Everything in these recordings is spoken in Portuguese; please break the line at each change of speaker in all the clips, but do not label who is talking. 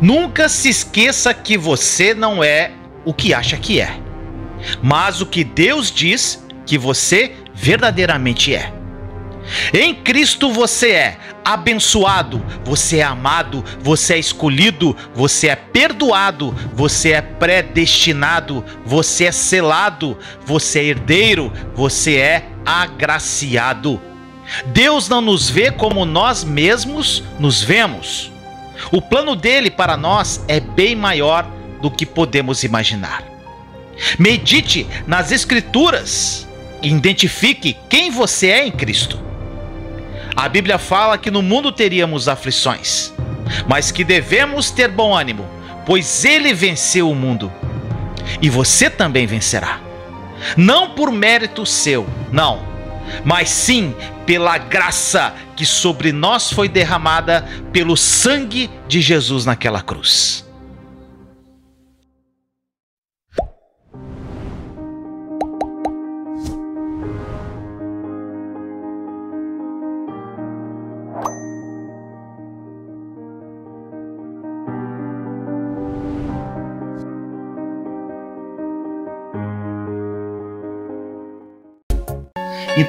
Nunca se esqueça que você não é o que acha que é, mas o que Deus diz que você verdadeiramente é. Em Cristo você é abençoado, você é amado, você é escolhido, você é perdoado, você é predestinado, você é selado, você é herdeiro, você é agraciado. Deus não nos vê como nós mesmos nos vemos. O plano dele para nós é bem maior do que podemos imaginar. Medite nas Escrituras e identifique quem você é em Cristo. A Bíblia fala que no mundo teríamos aflições, mas que devemos ter bom ânimo, pois ele venceu o mundo. E você também vencerá. Não por mérito seu, não, mas sim pela graça que sobre nós foi derramada pelo sangue de Jesus naquela cruz.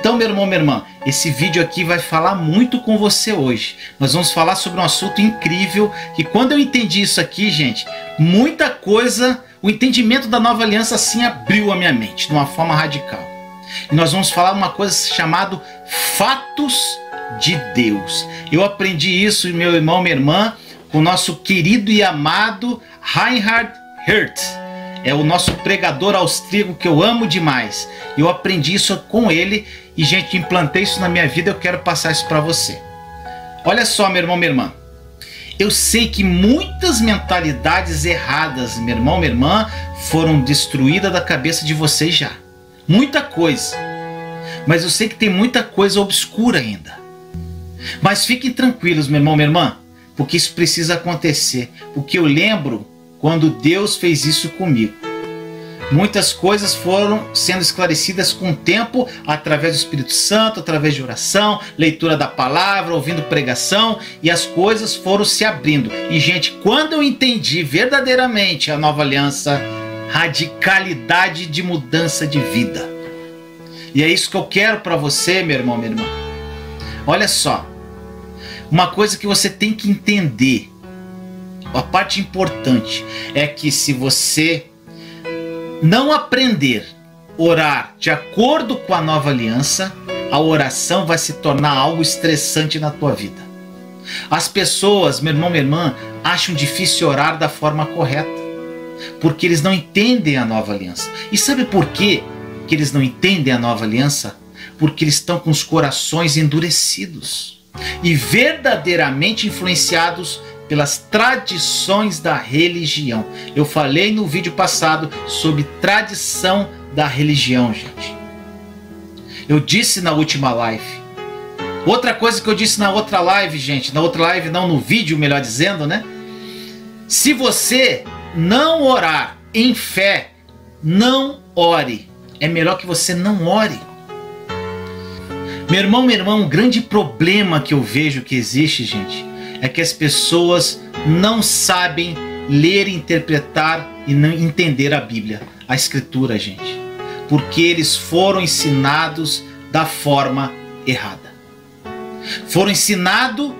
Então, meu irmão, minha irmã, esse vídeo aqui vai falar muito com você hoje. Nós vamos falar sobre um assunto incrível que quando eu entendi isso aqui, gente, muita coisa, o entendimento da nova aliança assim abriu a minha mente de uma forma radical. E nós vamos falar uma coisa chamada fatos de Deus. Eu aprendi isso, meu irmão, minha irmã, com o nosso querido e amado Reinhard Hertz é o nosso pregador austríaco que eu amo demais. Eu aprendi isso com ele e, gente, implantei isso na minha vida. Eu quero passar isso para você. Olha só, meu irmão, minha irmã. Eu sei que muitas mentalidades erradas, meu irmão, minha irmã, foram destruídas da cabeça de vocês já. Muita coisa. Mas eu sei que tem muita coisa obscura ainda. Mas fiquem tranquilos, meu irmão, minha irmã, porque isso precisa acontecer. Porque eu lembro quando Deus fez isso comigo. Muitas coisas foram sendo esclarecidas com o tempo, através do Espírito Santo, através de oração, leitura da palavra, ouvindo pregação, e as coisas foram se abrindo. E, gente, quando eu entendi verdadeiramente a nova aliança, radicalidade de mudança de vida. E é isso que eu quero para você, meu irmão, minha irmã. Olha só, uma coisa que você tem que entender a parte importante é que se você não aprender orar de acordo com a nova aliança, a oração vai se tornar algo estressante na tua vida. As pessoas, meu irmão, minha irmã, acham difícil orar da forma correta, porque eles não entendem a nova aliança. E sabe por quê que eles não entendem a nova aliança? Porque eles estão com os corações endurecidos e verdadeiramente influenciados pelas tradições da religião. Eu falei no vídeo passado sobre tradição da religião, gente. Eu disse na última live. Outra coisa que eu disse na outra live, gente, na outra live, não no vídeo, melhor dizendo, né? Se você não orar em fé, não ore. É melhor que você não ore. Meu irmão, meu irmão, um grande problema que eu vejo que existe, gente, é que as pessoas não sabem ler, interpretar e não entender a Bíblia, a Escritura, gente, porque eles foram ensinados da forma errada. Foram ensinados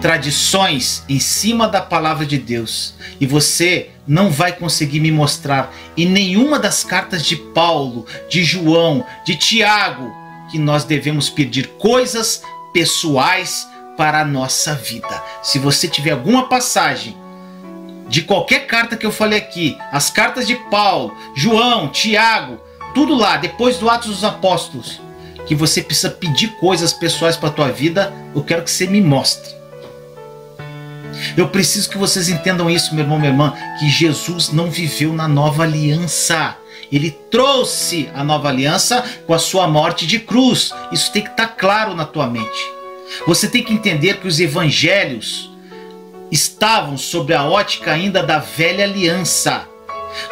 tradições em cima da palavra de Deus e você não vai conseguir me mostrar em nenhuma das cartas de Paulo, de João, de Tiago que nós devemos pedir coisas pessoais para a nossa vida. Se você tiver alguma passagem de qualquer carta que eu falei aqui, as cartas de Paulo, João, Tiago, tudo lá, depois do Atos dos Apóstolos, que você precisa pedir coisas pessoais para a tua vida, eu quero que você me mostre. Eu preciso que vocês entendam isso, meu irmão, minha irmã, que Jesus não viveu na nova aliança. Ele trouxe a nova aliança com a sua morte de cruz. Isso tem que estar tá claro na tua mente. Você tem que entender que os evangelhos estavam sob a ótica ainda da velha aliança.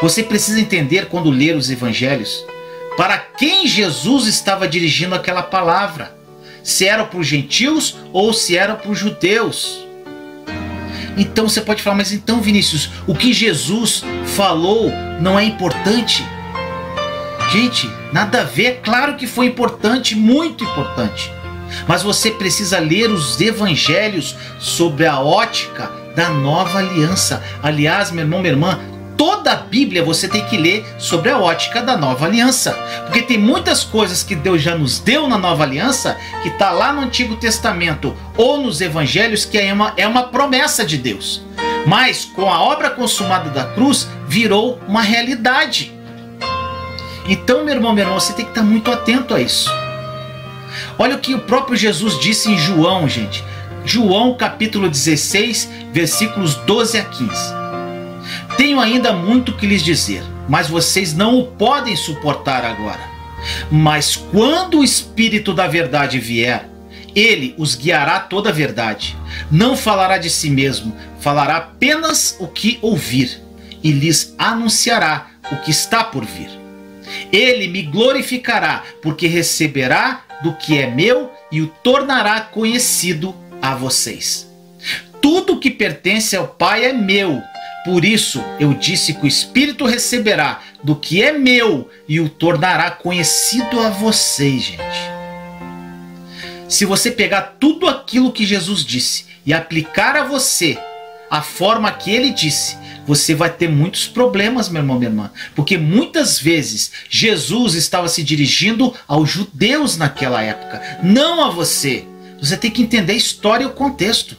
Você precisa entender quando ler os evangelhos para quem Jesus estava dirigindo aquela palavra. Se era para os gentios ou se era para os judeus. Então você pode falar, mas então, Vinícius, o que Jesus falou não é importante? Gente, nada a ver, claro que foi importante, muito importante. Mas você precisa ler os evangelhos sobre a ótica da nova aliança. Aliás, meu irmão, minha irmã, toda a Bíblia você tem que ler sobre a ótica da nova aliança. Porque tem muitas coisas que Deus já nos deu na nova aliança que está lá no Antigo Testamento ou nos evangelhos que é uma, é uma promessa de Deus. Mas com a obra consumada da cruz virou uma realidade. Então, meu irmão, meu irmão, você tem que estar muito atento a isso. Olha o que o próprio Jesus disse em João, gente. João capítulo 16, versículos 12 a 15. Tenho ainda muito que lhes dizer, mas vocês não o podem suportar agora. Mas quando o Espírito da Verdade vier, ele os guiará toda a verdade. Não falará de si mesmo, falará apenas o que ouvir, e lhes anunciará o que está por vir. Ele me glorificará, porque receberá do que é meu e o tornará conhecido a vocês. Tudo que pertence ao Pai é meu. Por isso eu disse que o Espírito receberá do que é meu e o tornará conhecido a vocês, gente. Se você pegar tudo aquilo que Jesus disse e aplicar a você a forma que ele disse, você vai ter muitos problemas, meu irmão, minha irmã. Porque muitas vezes Jesus estava se dirigindo aos judeus naquela época, não a você. Você tem que entender a história e o contexto.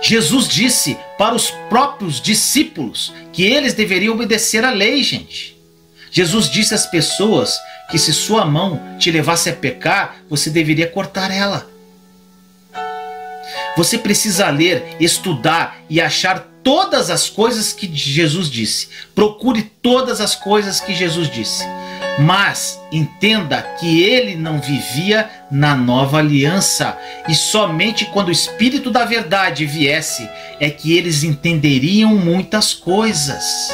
Jesus disse para os próprios discípulos que eles deveriam obedecer à lei, gente. Jesus disse às pessoas que se sua mão te levasse a pecar, você deveria cortar ela. Você precisa ler, estudar e achar todas as coisas que Jesus disse. Procure todas as coisas que Jesus disse. Mas entenda que ele não vivia na nova aliança e somente quando o Espírito da Verdade viesse é que eles entenderiam muitas coisas.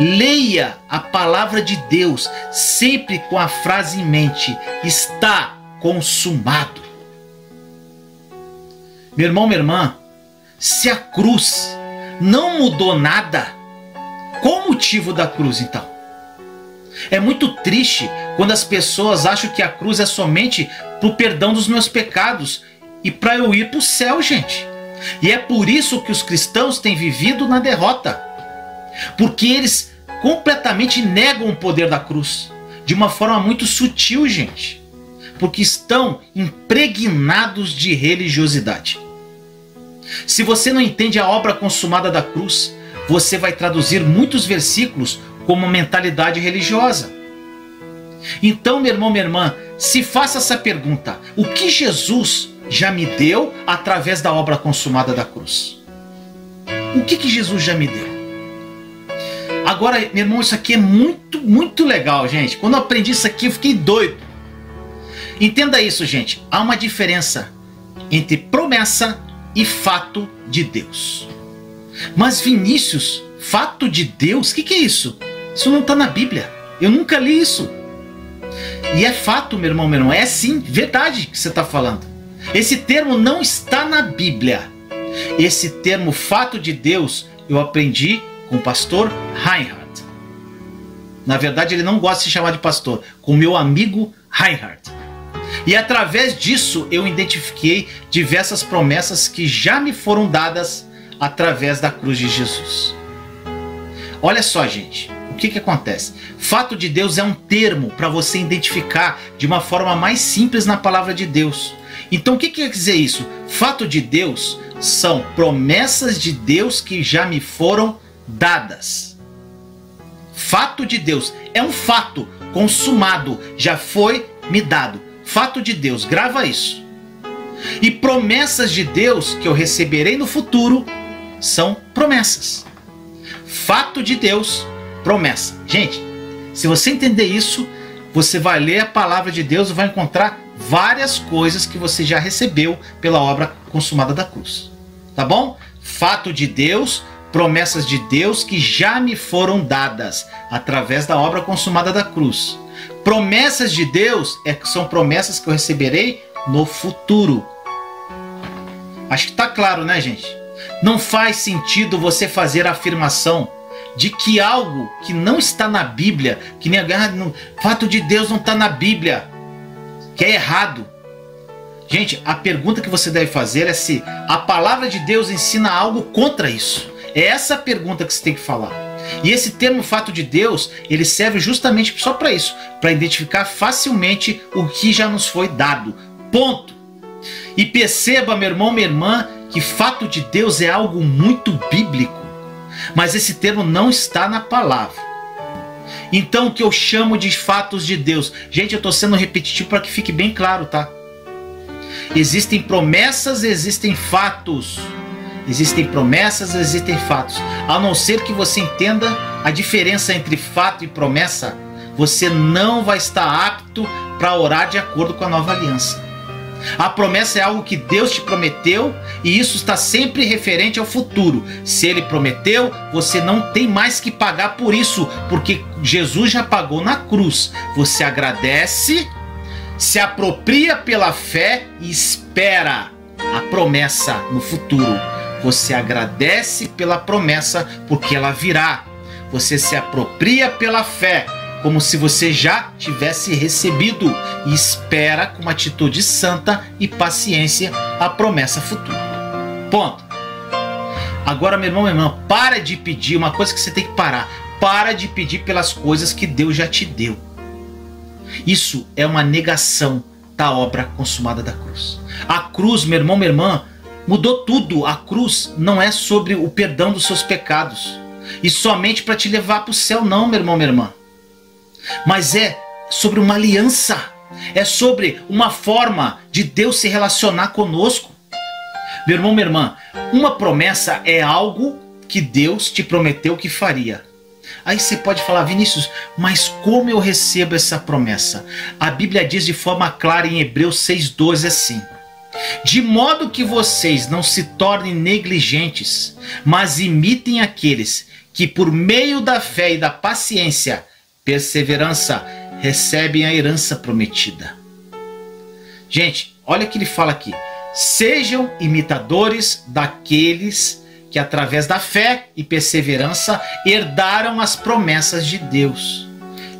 Leia a palavra de Deus sempre com a frase em mente: está consumado. Meu irmão, minha irmã, se a cruz não mudou nada, qual o motivo da cruz então? É muito triste quando as pessoas acham que a cruz é somente para o perdão dos meus pecados e para eu ir para o céu, gente. E é por isso que os cristãos têm vivido na derrota. Porque eles completamente negam o poder da cruz. De uma forma muito sutil, gente. Porque estão impregnados de religiosidade. Se você não entende a obra consumada da cruz, você vai traduzir muitos versículos como mentalidade religiosa. Então, meu irmão, minha irmã, se faça essa pergunta: o que Jesus já me deu através da obra consumada da cruz? O que, que Jesus já me deu? Agora, meu irmão, isso aqui é muito, muito legal, gente. Quando eu aprendi isso aqui, eu fiquei doido. Entenda isso, gente. Há uma diferença entre promessa e fato de Deus. Mas Vinícius, fato de Deus, o que, que é isso? Isso não está na Bíblia. Eu nunca li isso. E é fato, meu irmão, meu irmão. É sim, verdade que você está falando. Esse termo não está na Bíblia. Esse termo fato de Deus eu aprendi com o pastor Reinhardt. Na verdade, ele não gosta de se chamar de pastor, com meu amigo Reinhardt. E através disso eu identifiquei diversas promessas que já me foram dadas através da cruz de Jesus. Olha só, gente, o que, que acontece? Fato de Deus é um termo para você identificar de uma forma mais simples na palavra de Deus. Então, o que, que quer dizer isso? Fato de Deus são promessas de Deus que já me foram dadas. Fato de Deus é um fato consumado, já foi me dado fato de Deus, grava isso. E promessas de Deus que eu receberei no futuro são promessas. Fato de Deus, promessa. Gente, se você entender isso, você vai ler a palavra de Deus e vai encontrar várias coisas que você já recebeu pela obra consumada da cruz. Tá bom? Fato de Deus, promessas de Deus que já me foram dadas através da obra consumada da cruz. Promessas de Deus é, são promessas que eu receberei no futuro. Acho que está claro, né, gente? Não faz sentido você fazer a afirmação de que algo que não está na Bíblia, que negar, no fato de Deus não está na Bíblia, que é errado. Gente, a pergunta que você deve fazer é se a palavra de Deus ensina algo contra isso. É essa a pergunta que você tem que falar. E esse termo fato de Deus, ele serve justamente só para isso, para identificar facilmente o que já nos foi dado. Ponto. E perceba, meu irmão, minha irmã, que fato de Deus é algo muito bíblico. Mas esse termo não está na palavra. Então, o que eu chamo de fatos de Deus? Gente, eu estou sendo repetitivo para que fique bem claro, tá? Existem promessas, existem fatos. Existem promessas, existem fatos. A não ser que você entenda a diferença entre fato e promessa, você não vai estar apto para orar de acordo com a nova aliança. A promessa é algo que Deus te prometeu e isso está sempre referente ao futuro. Se ele prometeu, você não tem mais que pagar por isso, porque Jesus já pagou na cruz. Você agradece, se apropria pela fé e espera a promessa no futuro. Você agradece pela promessa porque ela virá. Você se apropria pela fé, como se você já tivesse recebido e espera com uma atitude santa e paciência a promessa futura. Ponto. Agora, meu irmão, meu irmão, para de pedir uma coisa que você tem que parar. Para de pedir pelas coisas que Deus já te deu. Isso é uma negação da obra consumada da cruz. A cruz, meu irmão, minha irmã, Mudou tudo. A cruz não é sobre o perdão dos seus pecados. E somente para te levar para o céu, não, meu irmão, minha irmã. Mas é sobre uma aliança. É sobre uma forma de Deus se relacionar conosco. Meu irmão, minha irmã, uma promessa é algo que Deus te prometeu que faria. Aí você pode falar, Vinícius, mas como eu recebo essa promessa? A Bíblia diz de forma clara em Hebreus 6,12 assim de modo que vocês não se tornem negligentes, mas imitem aqueles que, por meio da fé e da paciência, perseverança, recebem a herança prometida. Gente, olha o que ele fala aqui. Sejam imitadores daqueles que, através da fé e perseverança, herdaram as promessas de Deus.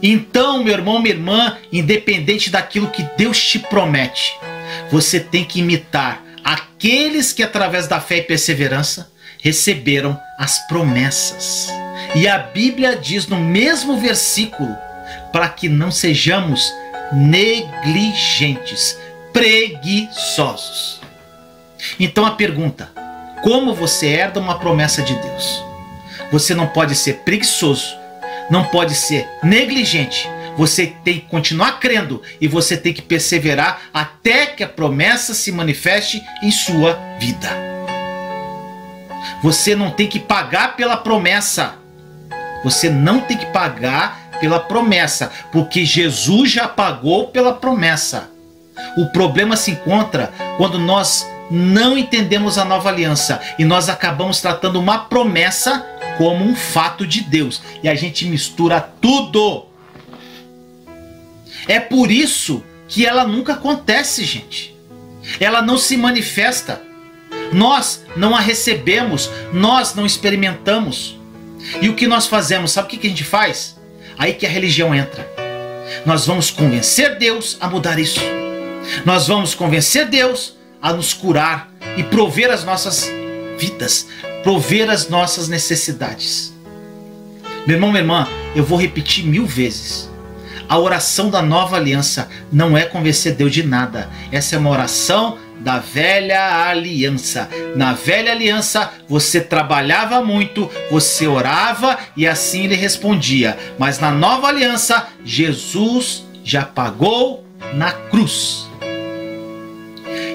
Então, meu irmão, minha irmã, independente daquilo que Deus te promete, você tem que imitar aqueles que, através da fé e perseverança, receberam as promessas. E a Bíblia diz no mesmo versículo para que não sejamos negligentes, preguiçosos. Então a pergunta: como você herda uma promessa de Deus? Você não pode ser preguiçoso, não pode ser negligente, você tem que continuar crendo e você tem que perseverar até que a promessa se manifeste em sua vida. Você não tem que pagar pela promessa. Você não tem que pagar pela promessa, porque Jesus já pagou pela promessa. O problema se encontra quando nós não entendemos a nova aliança e nós acabamos tratando uma promessa como um fato de Deus e a gente mistura tudo. É por isso que ela nunca acontece, gente. Ela não se manifesta. Nós não a recebemos, nós não experimentamos. E o que nós fazemos? Sabe o que a gente faz? Aí que a religião entra. Nós vamos convencer Deus a mudar isso. Nós vamos convencer Deus a nos curar e prover as nossas vidas, prover as nossas necessidades. Meu irmão, minha irmã, eu vou repetir mil vezes. A oração da nova aliança não é convencer Deus de nada. Essa é uma oração da velha aliança. Na velha aliança, você trabalhava muito, você orava e assim ele respondia. Mas na nova aliança, Jesus já pagou na cruz.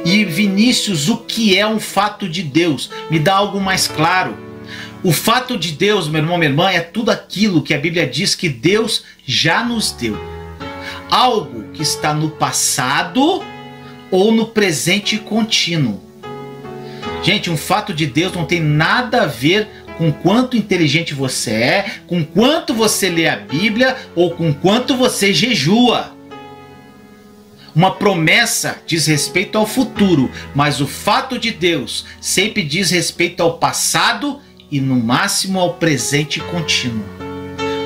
E Vinícius, o que é um fato de Deus? Me dá algo mais claro. O fato de Deus, meu irmão, minha irmã, é tudo aquilo que a Bíblia diz que Deus já nos deu. Algo que está no passado ou no presente contínuo. Gente, um fato de Deus não tem nada a ver com quanto inteligente você é, com quanto você lê a Bíblia ou com quanto você jejua. Uma promessa diz respeito ao futuro, mas o fato de Deus sempre diz respeito ao passado e, no máximo, ao presente contínuo.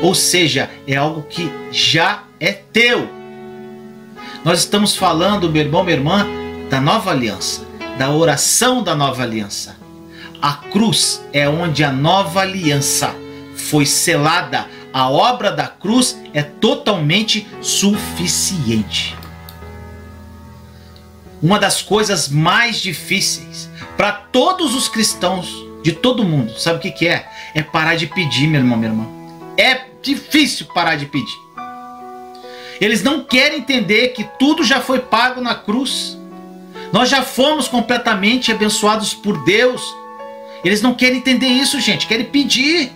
Ou seja, é algo que já é teu. Nós estamos falando, meu irmão, minha irmã, da nova aliança, da oração da nova aliança. A cruz é onde a nova aliança foi selada. A obra da cruz é totalmente suficiente. Uma das coisas mais difíceis para todos os cristãos de todo mundo, sabe o que, que é? É parar de pedir, meu irmão, minha irmã. É difícil parar de pedir. Eles não querem entender que tudo já foi pago na cruz. Nós já fomos completamente abençoados por Deus. Eles não querem entender isso, gente, querem pedir.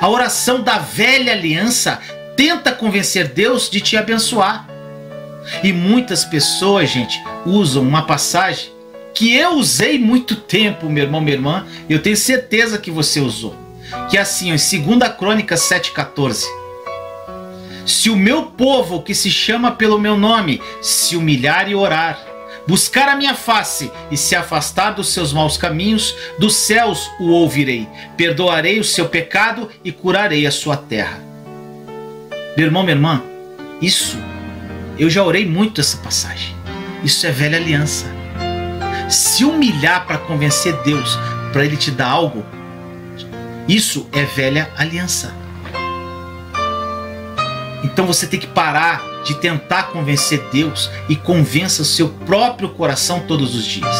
A oração da velha aliança tenta convencer Deus de te abençoar. E muitas pessoas, gente, usam uma passagem que eu usei muito tempo, meu irmão, minha irmã, eu tenho certeza que você usou. Que é assim, em 2 Crônicas 7,14. Se o meu povo, que se chama pelo meu nome, se humilhar e orar, buscar a minha face e se afastar dos seus maus caminhos, dos céus o ouvirei, perdoarei o seu pecado e curarei a sua terra. Meu irmão, minha irmã, isso, eu já orei muito essa passagem. Isso é velha aliança. Se humilhar para convencer Deus, para Ele te dar algo, isso é velha aliança. Então você tem que parar de tentar convencer Deus e convença o seu próprio coração todos os dias.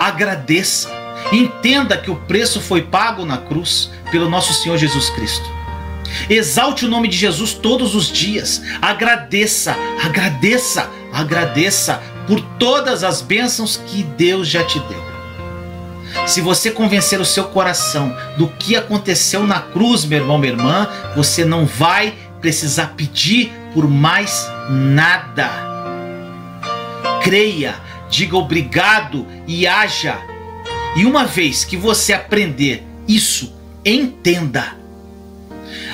Agradeça. Entenda que o preço foi pago na cruz pelo nosso Senhor Jesus Cristo. Exalte o nome de Jesus todos os dias. Agradeça, agradeça, agradeça por todas as bênçãos que Deus já te deu. Se você convencer o seu coração do que aconteceu na cruz, meu irmão, minha irmã, você não vai precisar pedir por mais nada. Creia, diga obrigado e haja. E uma vez que você aprender isso, entenda.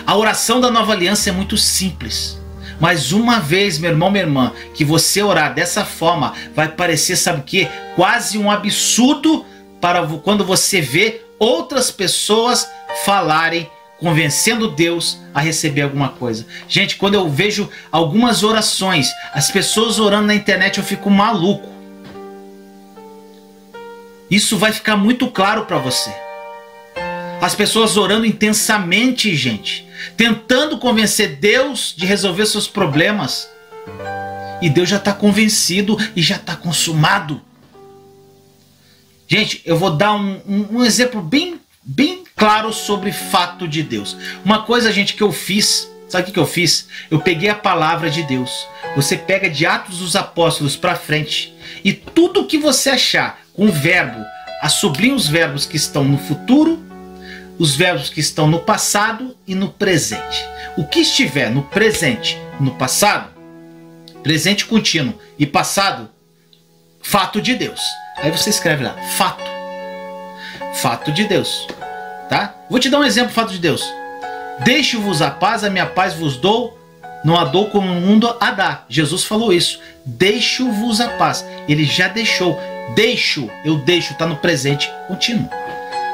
A oração da nova aliança é muito simples. Mas uma vez, meu irmão, minha irmã, que você orar dessa forma, vai parecer, sabe o que? Quase um absurdo para quando você vê outras pessoas falarem convencendo Deus a receber alguma coisa. Gente, quando eu vejo algumas orações, as pessoas orando na internet, eu fico maluco. Isso vai ficar muito claro para você. As pessoas orando intensamente, gente, tentando convencer Deus de resolver seus problemas. E Deus já está convencido e já está consumado. Gente, eu vou dar um, um, um exemplo bem, bem claro sobre fato de Deus. Uma coisa, gente, que eu fiz, sabe o que eu fiz? Eu peguei a palavra de Deus. Você pega de Atos dos Apóstolos para frente e tudo que você achar com verbo, assobrinha os verbos que estão no futuro, os verbos que estão no passado e no presente. O que estiver no presente, no passado, presente contínuo e passado, fato de Deus. Aí você escreve lá, fato. Fato de Deus tá? Vou te dar um exemplo, fato de Deus. Deixo-vos a paz, a minha paz vos dou, não a dou como o mundo a dá. Jesus falou isso. Deixo-vos a paz. Ele já deixou. Deixo, eu deixo, está no presente contínuo.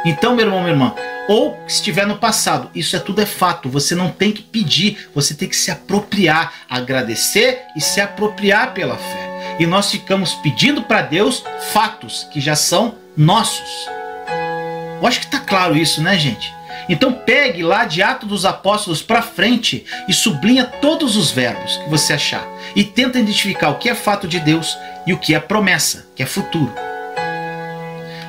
Então, meu irmão, minha irmã, ou se estiver no passado, isso é tudo é fato. Você não tem que pedir, você tem que se apropriar, agradecer e se apropriar pela fé. E nós ficamos pedindo para Deus fatos que já são nossos. Eu acho que está claro isso, né, gente? Então pegue lá de Atos dos Apóstolos para frente e sublinha todos os verbos que você achar e tenta identificar o que é fato de Deus e o que é promessa, que é futuro.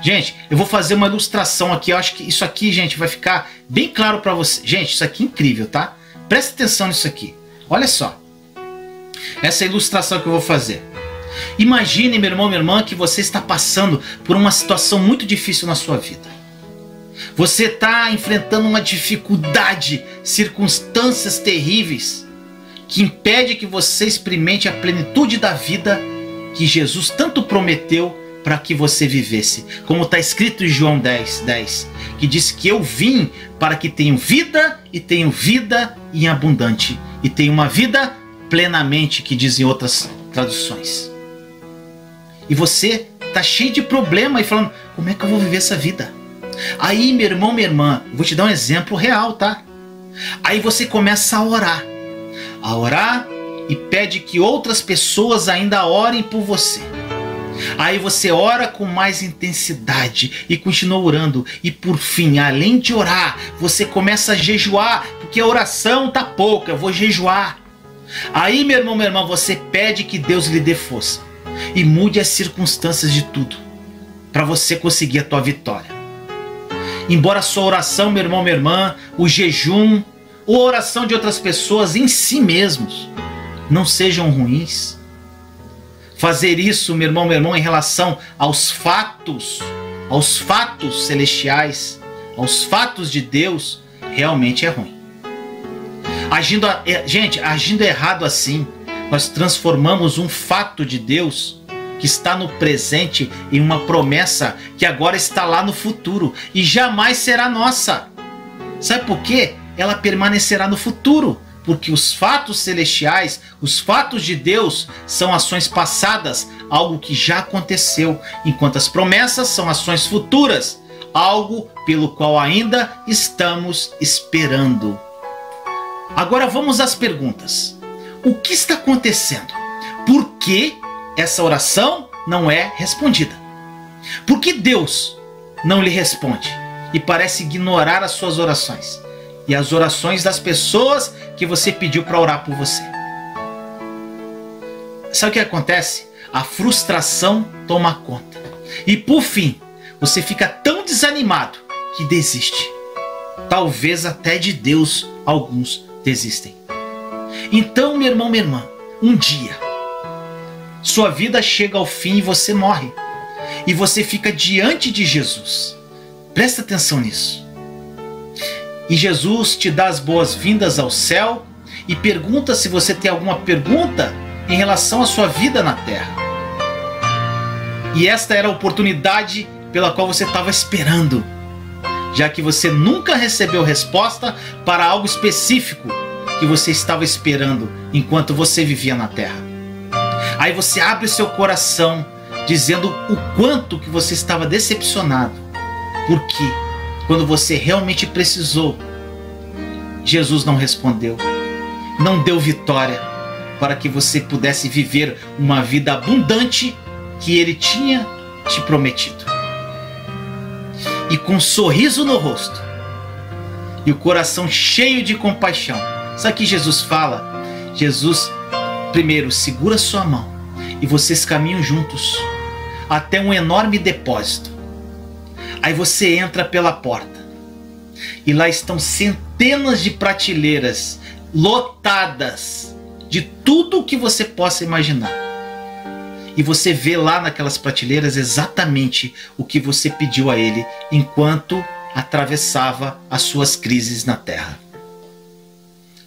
Gente, eu vou fazer uma ilustração aqui. Eu acho que isso aqui, gente, vai ficar bem claro para você. Gente, isso aqui é incrível, tá? Presta atenção nisso aqui. Olha só. Essa é ilustração que eu vou fazer. Imagine, meu irmão, minha irmã, que você está passando por uma situação muito difícil na sua vida. Você está enfrentando uma dificuldade, circunstâncias terríveis que impede que você experimente a plenitude da vida que Jesus tanto prometeu para que você vivesse. Como está escrito em João 10, 10, que diz que eu vim para que tenham vida e tenham vida em abundante e tenham uma vida plenamente, que dizem outras traduções. E você tá cheio de problema e falando: como é que eu vou viver essa vida? Aí, meu irmão, minha irmã, vou te dar um exemplo real, tá? Aí você começa a orar. A orar e pede que outras pessoas ainda orem por você. Aí você ora com mais intensidade e continua orando. E por fim, além de orar, você começa a jejuar, porque a oração tá pouca, eu vou jejuar. Aí, meu irmão, minha irmã, você pede que Deus lhe dê força e mude as circunstâncias de tudo para você conseguir a tua vitória. Embora a sua oração, meu irmão, minha irmã, o jejum ou a oração de outras pessoas em si mesmos não sejam ruins, fazer isso, meu irmão, meu irmão, em relação aos fatos, aos fatos celestiais, aos fatos de Deus, realmente é ruim. Agindo, é, gente, agindo errado assim, nós transformamos um fato de Deus que está no presente em uma promessa que agora está lá no futuro e jamais será nossa. Sabe por quê? Ela permanecerá no futuro porque os fatos celestiais, os fatos de Deus, são ações passadas, algo que já aconteceu, enquanto as promessas são ações futuras, algo pelo qual ainda estamos esperando. Agora vamos às perguntas. O que está acontecendo? Por que essa oração não é respondida? Por que Deus não lhe responde e parece ignorar as suas orações? E as orações das pessoas que você pediu para orar por você. Sabe o que acontece? A frustração toma conta. E por fim, você fica tão desanimado que desiste. Talvez até de Deus alguns desistem. Então, meu irmão, minha irmã, um dia sua vida chega ao fim e você morre. E você fica diante de Jesus. Presta atenção nisso. E Jesus te dá as boas-vindas ao céu e pergunta se você tem alguma pergunta em relação à sua vida na terra. E esta era a oportunidade pela qual você estava esperando, já que você nunca recebeu resposta para algo específico que você estava esperando enquanto você vivia na terra. Aí você abre seu coração dizendo o quanto que você estava decepcionado. Por quê? Quando você realmente precisou, Jesus não respondeu, não deu vitória para que você pudesse viver uma vida abundante que Ele tinha te prometido. E com um sorriso no rosto e o coração cheio de compaixão, sabe o que Jesus fala? Jesus, primeiro, segura sua mão e vocês caminham juntos até um enorme depósito Aí você entra pela porta e lá estão centenas de prateleiras lotadas de tudo o que você possa imaginar. E você vê lá naquelas prateleiras exatamente o que você pediu a ele enquanto atravessava as suas crises na terra.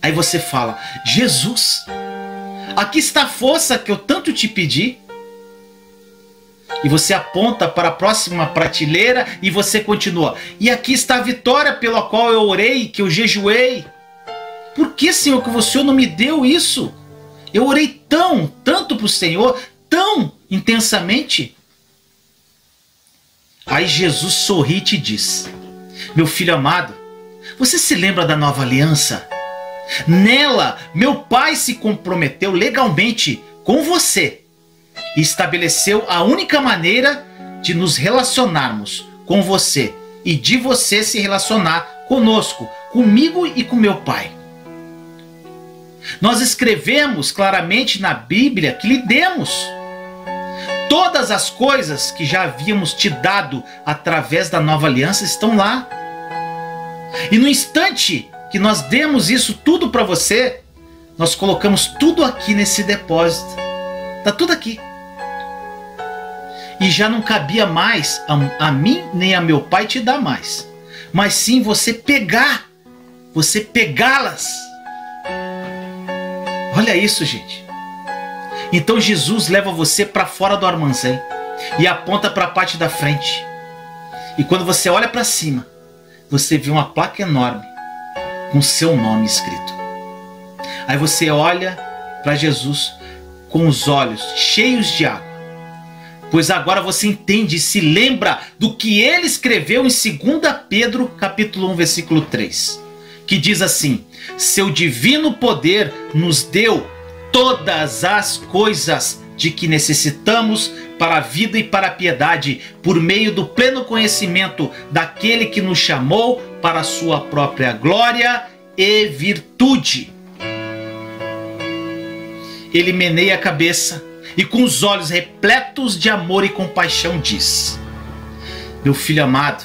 Aí você fala: Jesus, aqui está a força que eu tanto te pedi e você aponta para a próxima prateleira e você continua. E aqui está a vitória pela qual eu orei, que eu jejuei. Por que, Senhor, que o Senhor não me deu isso? Eu orei tão, tanto para o Senhor, tão intensamente. Aí Jesus sorri e te diz: Meu filho amado, você se lembra da nova aliança? Nela, meu pai se comprometeu legalmente com você e estabeleceu a única maneira de nos relacionarmos com você e de você se relacionar conosco, comigo e com meu Pai. Nós escrevemos claramente na Bíblia que lhe demos todas as coisas que já havíamos te dado através da nova aliança estão lá. E no instante que nós demos isso tudo para você, nós colocamos tudo aqui nesse depósito. Tá tudo aqui e já não cabia mais a, a mim nem a meu pai te dar mais, mas sim você pegar, você pegá-las. Olha isso, gente. Então Jesus leva você para fora do armazém e aponta para a parte da frente. E quando você olha para cima, você vê uma placa enorme com seu nome escrito. Aí você olha para Jesus com os olhos cheios de água. Pois agora você entende e se lembra do que ele escreveu em 2 Pedro, capítulo 1, versículo 3, que diz assim: "Seu divino poder nos deu todas as coisas de que necessitamos para a vida e para a piedade, por meio do pleno conhecimento daquele que nos chamou para a sua própria glória e virtude." Ele meneia a cabeça e com os olhos repletos de amor e compaixão diz: Meu filho amado,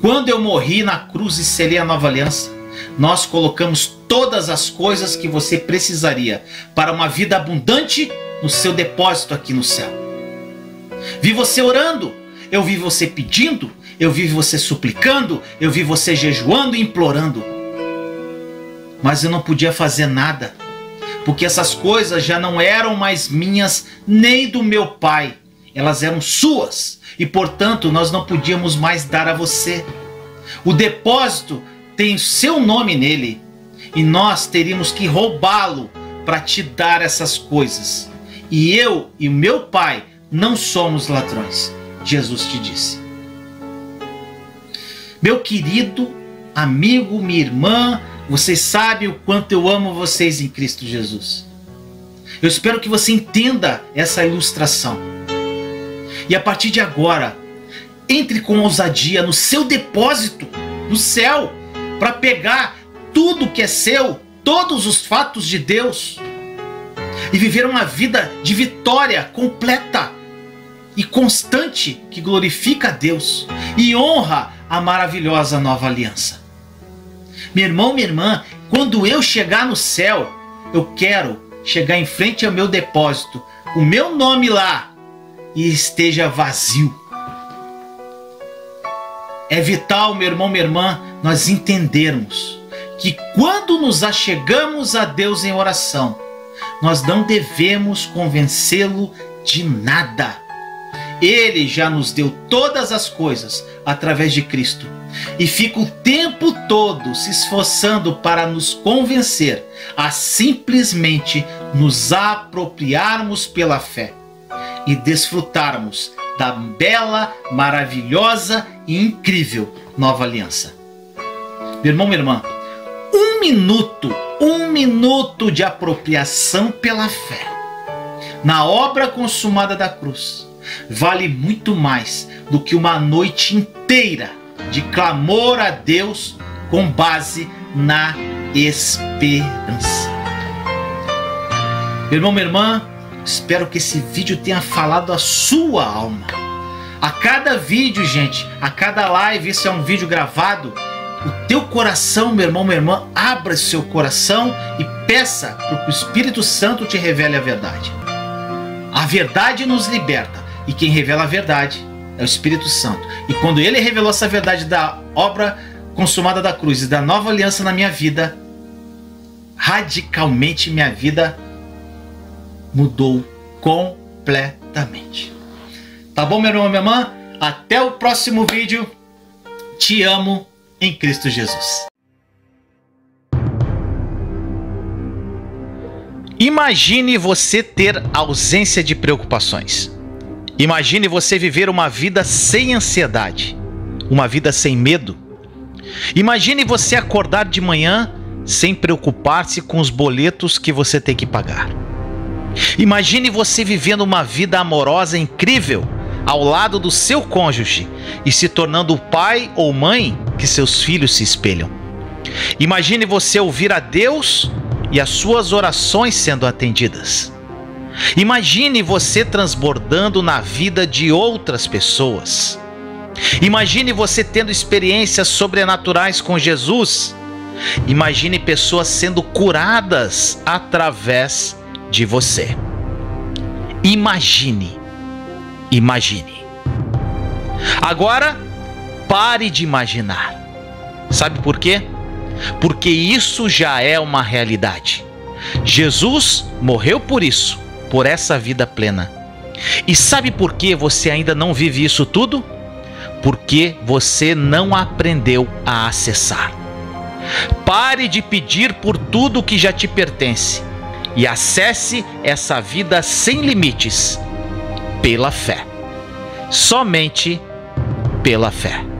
quando eu morri na cruz e selei a nova aliança, nós colocamos todas as coisas que você precisaria para uma vida abundante no seu depósito aqui no céu. Vi você orando, eu vi você pedindo, eu vi você suplicando, eu vi você jejuando e implorando. Mas eu não podia fazer nada porque essas coisas já não eram mais minhas nem do meu pai, elas eram suas e portanto nós não podíamos mais dar a você. O depósito tem seu nome nele e nós teríamos que roubá-lo para te dar essas coisas. E eu e meu pai não somos ladrões, Jesus te disse. Meu querido amigo, minha irmã, vocês sabem o quanto eu amo vocês em Cristo Jesus. Eu espero que você entenda essa ilustração. E a partir de agora, entre com ousadia no seu depósito no céu para pegar tudo que é seu, todos os fatos de Deus e viver uma vida de vitória completa e constante que glorifica a Deus e honra a maravilhosa nova aliança. Meu irmão, minha irmã, quando eu chegar no céu, eu quero chegar em frente ao meu depósito, o meu nome lá, e esteja vazio. É vital, meu irmão, minha irmã, nós entendermos que quando nos achegamos a Deus em oração, nós não devemos convencê-lo de nada. Ele já nos deu todas as coisas através de Cristo e fica o tempo todo se esforçando para nos convencer a simplesmente nos apropriarmos pela fé e desfrutarmos da bela, maravilhosa e incrível nova aliança. Meu irmão, minha irmã, um minuto, um minuto de apropriação pela fé na obra consumada da cruz vale muito mais do que uma noite inteira de clamor a Deus com base na esperança. Meu irmão, minha irmã, espero que esse vídeo tenha falado a sua alma. A cada vídeo, gente, a cada live, isso é um vídeo gravado, o teu coração, meu irmão, minha irmã, abra seu coração e peça para que o Espírito Santo te revele a verdade. A verdade nos liberta e quem revela a verdade é o Espírito Santo. E quando ele revelou essa verdade da obra consumada da cruz e da nova aliança na minha vida, radicalmente minha vida mudou completamente. Tá bom, meu irmão minha irmã? Até o próximo vídeo. Te amo em Cristo Jesus. Imagine você ter ausência de preocupações. Imagine você viver uma vida sem ansiedade, uma vida sem medo. Imagine você acordar de manhã sem preocupar-se com os boletos que você tem que pagar. Imagine você vivendo uma vida amorosa incrível ao lado do seu cônjuge e se tornando o pai ou mãe que seus filhos se espelham. Imagine você ouvir a Deus e as suas orações sendo atendidas. Imagine você transbordando na vida de outras pessoas. Imagine você tendo experiências sobrenaturais com Jesus. Imagine pessoas sendo curadas através de você. Imagine. Imagine. Agora, pare de imaginar. Sabe por quê? Porque isso já é uma realidade. Jesus morreu por isso por essa vida plena. E sabe por que você ainda não vive isso tudo? Porque você não aprendeu a acessar. Pare de pedir por tudo que já te pertence e acesse essa vida sem limites pela fé. Somente pela fé.